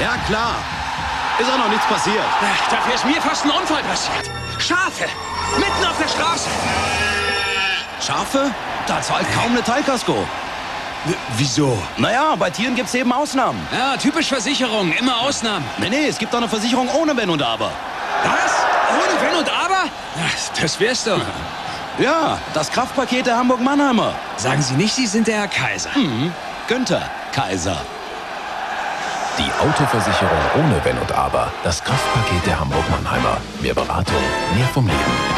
Ja, klar. Ist auch noch nichts passiert. Ach, dafür ist mir fast ein Unfall passiert. Schafe! Mitten auf der Straße! Schafe? Da zahlt kaum eine Teilkasko. Wieso? Naja, bei Tieren gibt's eben Ausnahmen. Ja, typisch Versicherung, immer Ausnahmen. Nee, nee, es gibt doch eine Versicherung ohne Wenn und Aber. Was? Ohne Wenn und Aber? Ach, das wär's doch. Ja, das Kraftpaket der Hamburg-Mannheimer. Sagen Sie nicht, Sie sind der Herr Kaiser. Mhm. Günther Kaiser. Autoversicherung ohne Wenn und Aber. Das Kraftpaket der Hamburg-Mannheimer. Mehr Beratung, mehr vom Leben.